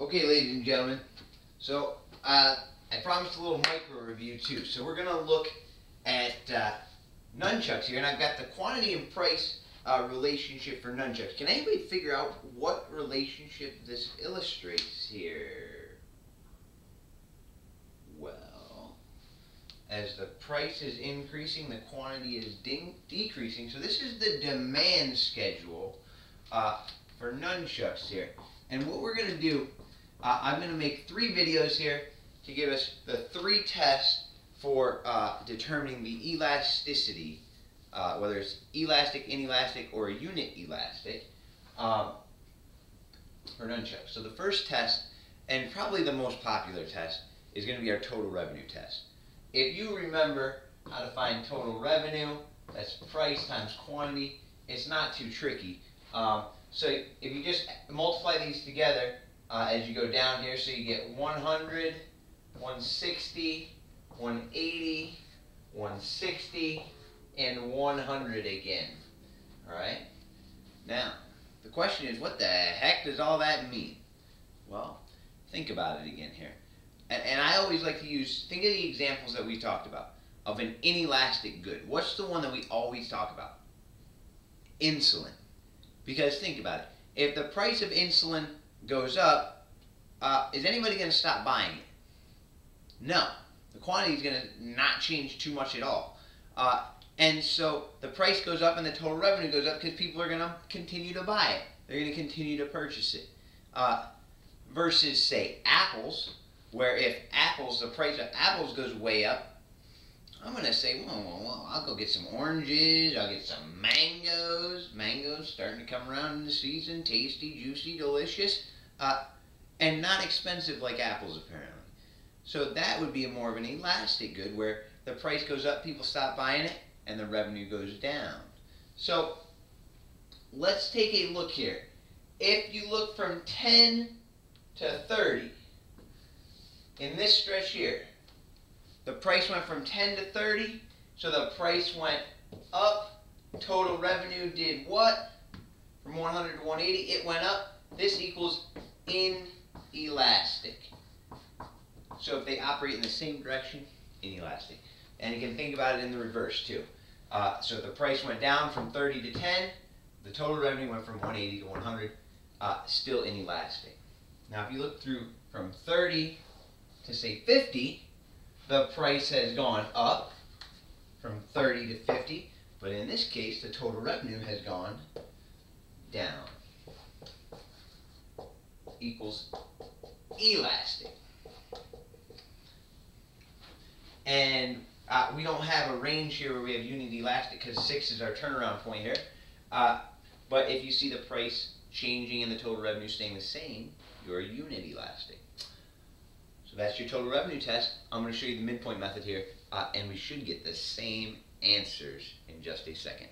Okay, ladies and gentlemen, so uh, I promised a little micro review too. So we're gonna look at uh, nunchucks here, and I've got the quantity and price uh, relationship for nunchucks. Can anybody figure out what relationship this illustrates here? Well, as the price is increasing, the quantity is decreasing. So this is the demand schedule uh, for nunchucks here. And what we're gonna do uh, I'm going to make three videos here to give us the three tests for uh, determining the elasticity, uh, whether it's elastic, inelastic, or unit elastic um, for nunchucks. So the first test, and probably the most popular test, is going to be our total revenue test. If you remember how to find total revenue, that's price times quantity, it's not too tricky. Um, so if you just multiply these together, uh, as you go down here. So you get 100, 160, 180, 160, and 100 again. Alright? Now, the question is, what the heck does all that mean? Well, think about it again here. And, and I always like to use, think of the examples that we talked about of an inelastic good. What's the one that we always talk about? Insulin. Because think about it. If the price of insulin goes up, uh, is anybody going to stop buying it? No. The quantity is going to not change too much at all. Uh, and so the price goes up and the total revenue goes up because people are going to continue to buy it. They're going to continue to purchase it. Uh, versus, say, apples, where if apples, the price of apples goes way up, I'm going to say, well, well, well, I'll go get some oranges, I'll get some mangoes. Mangoes starting to come around in the season, tasty, juicy, delicious, uh, and not expensive like apples apparently. So that would be a more of an elastic good where the price goes up, people stop buying it, and the revenue goes down. So let's take a look here. If you look from 10 to 30, in this stretch here, the price went from 10 to 30, so the price went up. Total revenue did what? From 100 to 180, it went up. This equals inelastic. So if they operate in the same direction, inelastic. And you can think about it in the reverse too. Uh, so the price went down from 30 to 10, the total revenue went from 180 to 100, uh, still inelastic. Now if you look through from 30 to say 50, the price has gone up from 30 to 50, but in this case, the total revenue has gone down. Equals elastic. And uh, we don't have a range here where we have unit elastic because 6 is our turnaround point here. Uh, but if you see the price changing and the total revenue staying the same, you're unit elastic. So that's your total revenue test. I'm going to show you the midpoint method here, uh, and we should get the same answers in just a second.